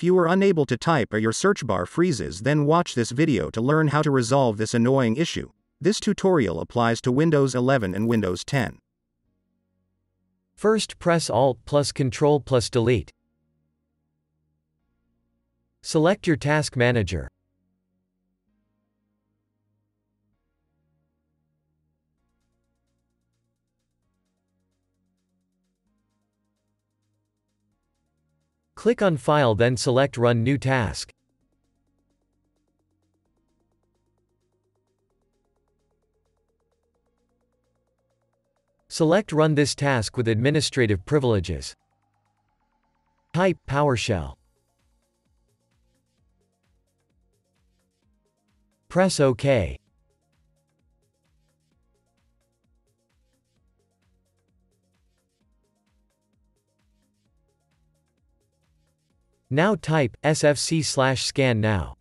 If you are unable to type or your search bar freezes then watch this video to learn how to resolve this annoying issue. This tutorial applies to Windows 11 and Windows 10. First press Alt plus Control plus Delete. Select your task manager. Click on File then select Run New Task. Select Run this task with administrative privileges. Type PowerShell. Press OK. Now type sfc slash scan now.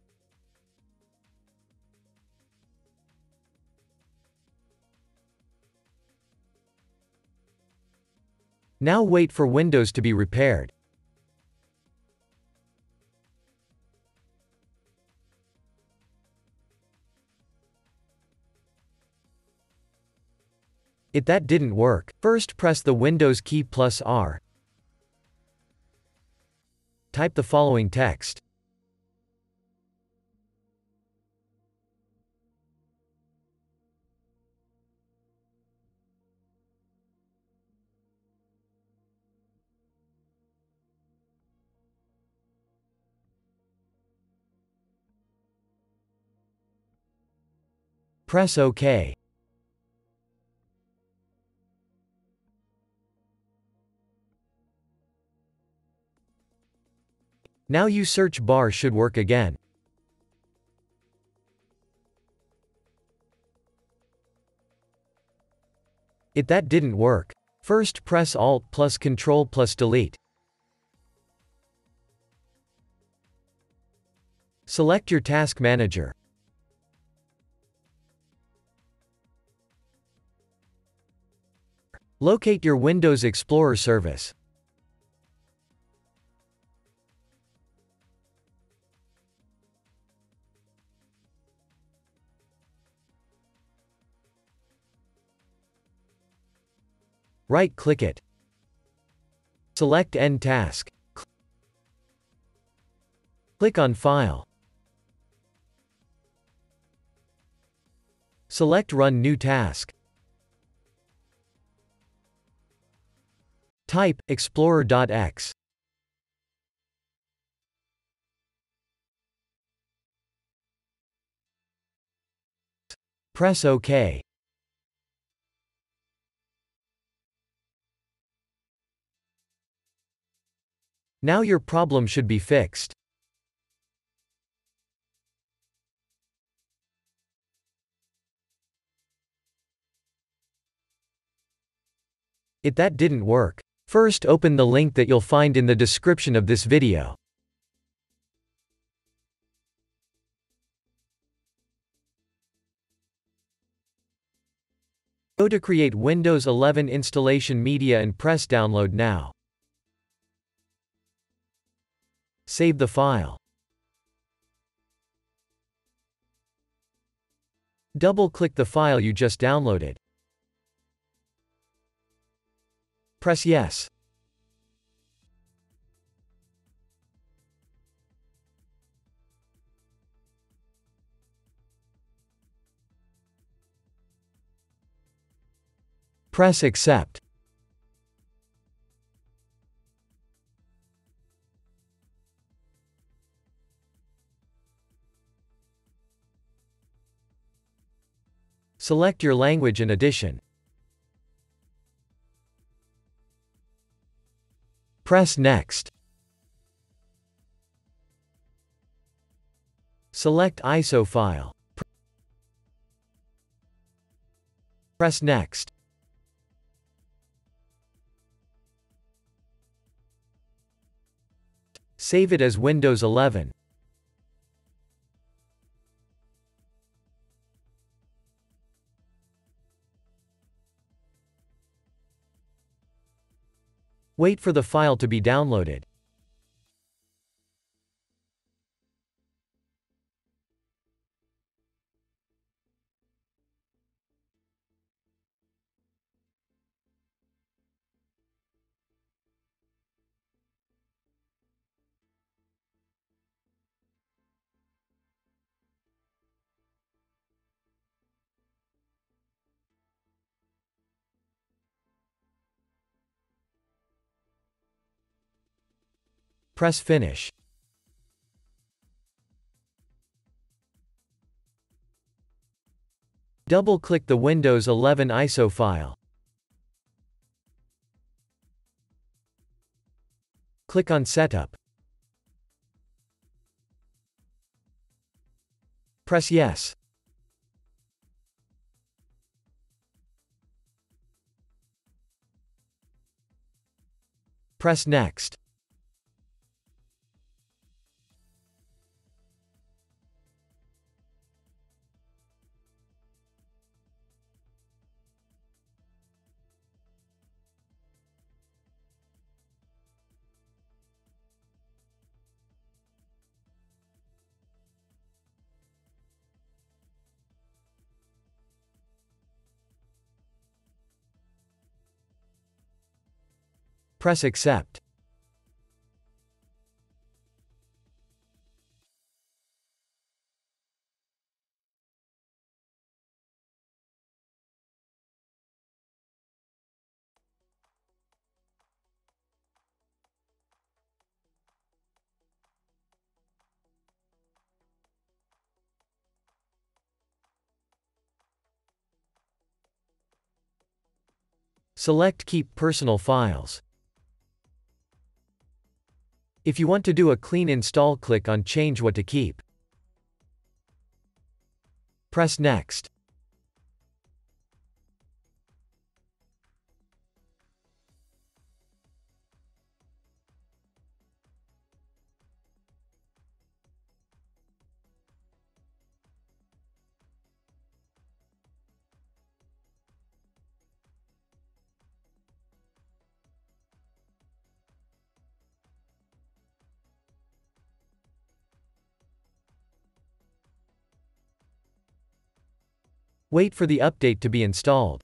Now wait for Windows to be repaired. It that didn't work. First press the Windows key plus R. Type the following text. Press OK. Now you search bar should work again. It that didn't work. First press Alt plus Control plus Delete. Select your task manager. Locate your Windows Explorer service. Right-click it. Select End Task. Click on File. Select Run New Task. Type, Explorer.exe. Press OK. Now your problem should be fixed. It that didn't work. First open the link that you'll find in the description of this video. Go to create Windows 11 installation media and press download now. Save the file. Double-click the file you just downloaded. Press Yes. Press Accept. Select your language and edition. Press Next. Select ISO file. Press Next. Save it as Windows 11. Wait for the file to be downloaded. Press Finish. Double-click the Windows 11 ISO file. Click on Setup. Press Yes. Press Next. Press Accept. Select Keep Personal Files. If you want to do a clean install click on Change what to keep. Press Next. Wait for the update to be installed.